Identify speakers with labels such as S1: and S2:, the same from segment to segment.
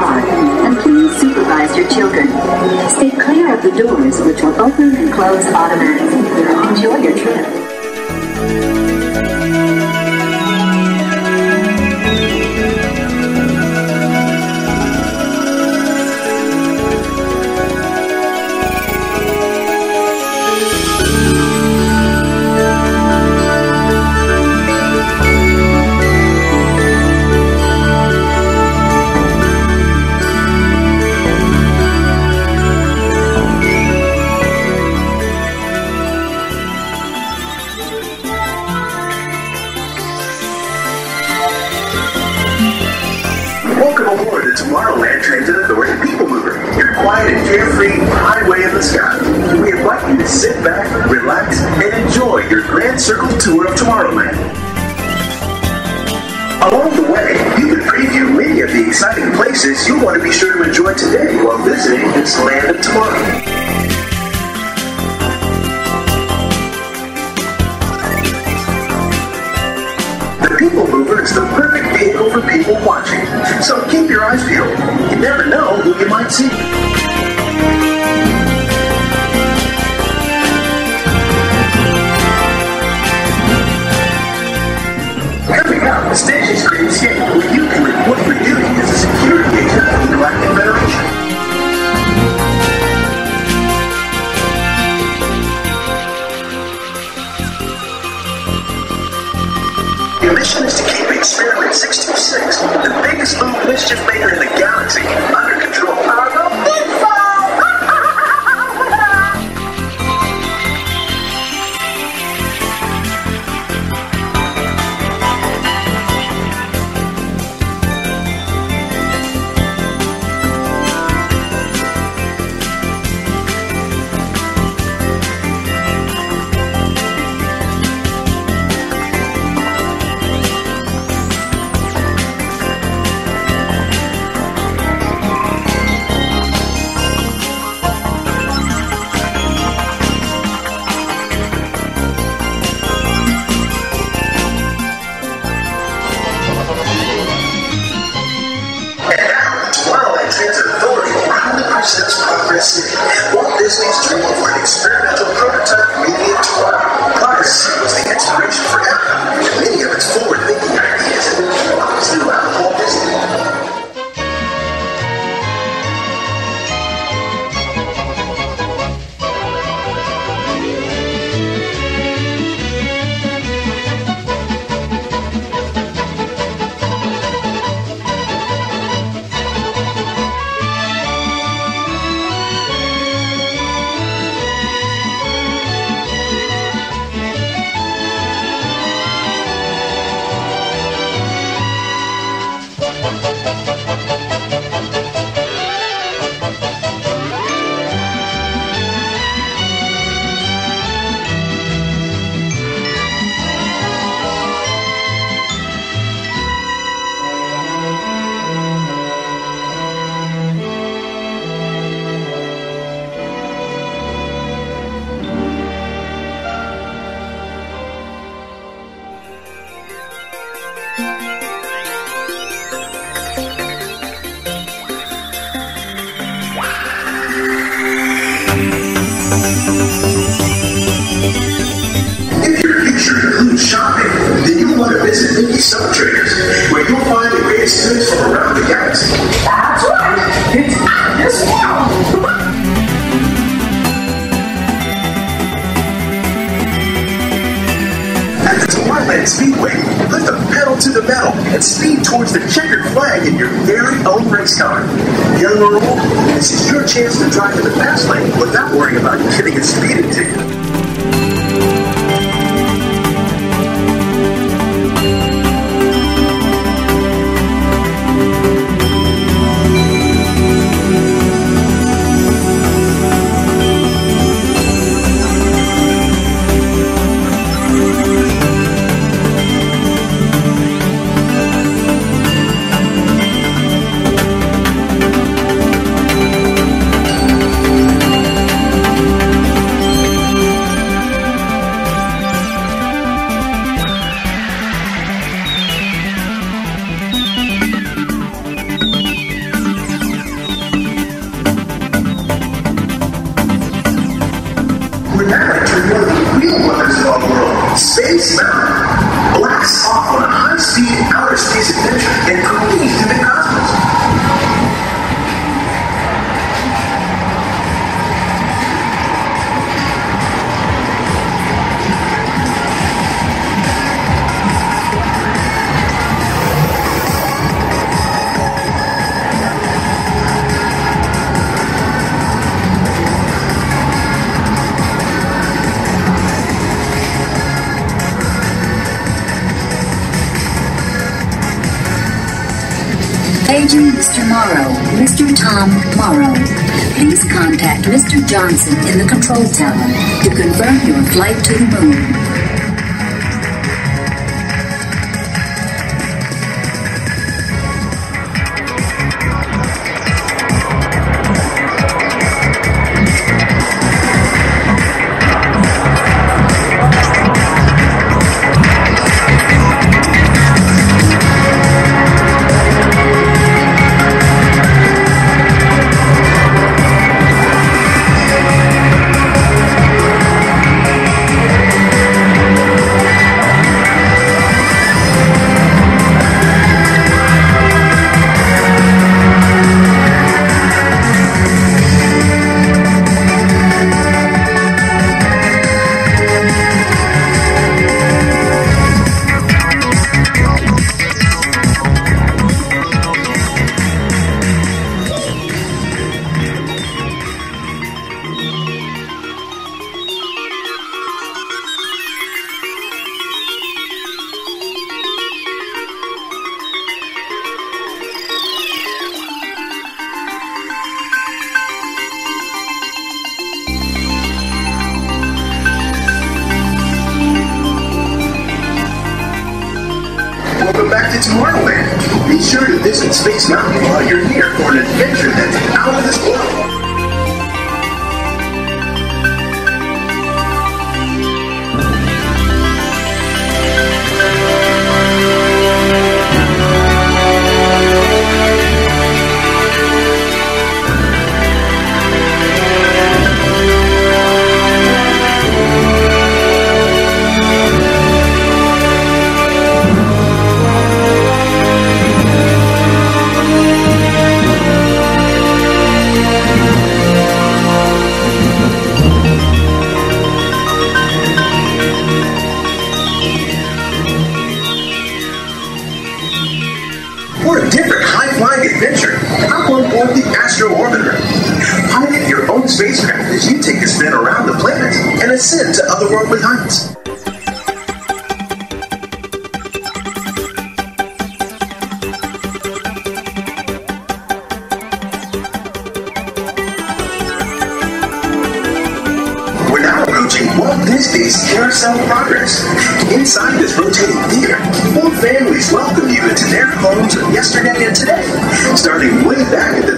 S1: car. And please supervise your children. Stay clear of the doors, which will open and close automatically. Enjoy your trip.
S2: Relax, and enjoy your Grand Circle tour of Tomorrowland. Along the way, you can preview many of the exciting places you'll want to be sure to enjoy today while visiting this land of tomorrow. The People Mover is the perfect vehicle for people watching. So keep your eyes peeled. You never know who you might see. Or old, this is your chance to drive in the fast lane without worrying about getting a speeding ticket. Space Mountain. Blast off on a high-speed outer space adventure and
S1: Mr. Morrow, Mr. Tom Morrow. Please contact Mr. Johnson in the control tower to confirm your flight to the moon.
S2: Visit while you're here ascend to otherworldly heights. We're now approaching Walt Disney's Carousel Progress. Inside this rotating theater, four families welcome you into their homes of yesterday and today, starting way back at the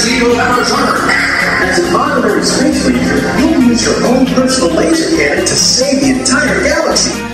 S3: laser you will ever.
S2: As an honorary space ranger, you'll use your own personal laser cannon to save the entire galaxy.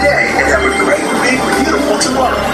S2: today and have a great, big, beautiful tomorrow.